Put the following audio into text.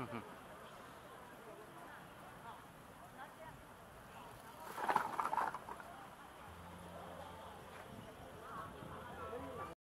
Mm-hmm.